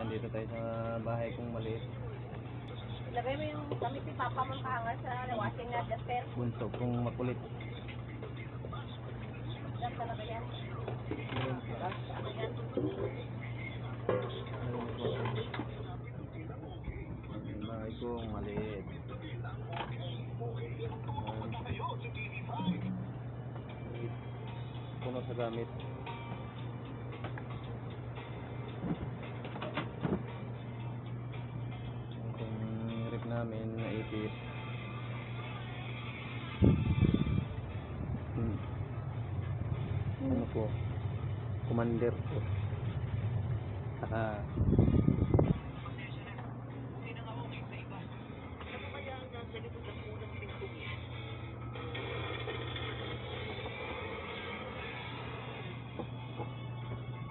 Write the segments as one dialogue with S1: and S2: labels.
S1: Yan, dito tayo sa bahay kong maliit.
S2: Ilagay mo yung damit ni Papa mong kaangas sa washing na duster.
S1: Bunso kong makulit.
S2: Yan talaga yan. Ano yan?
S1: Ang bahay kong maliit. Puno sa gamit. Namin na ipit. Hmm. Ano po? Commander po.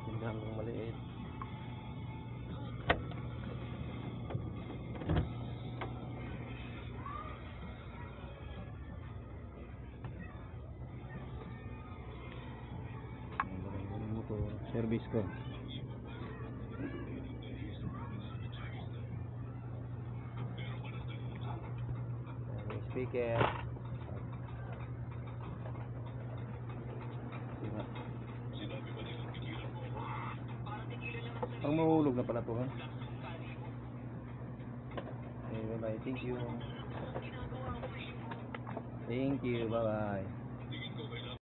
S1: Tindahan kong maliit. Motor, service ko. Speaker. Diba? Ang mahulog na pala to ha. Okay, bye bye. Thank you. Thank you. Bye bye.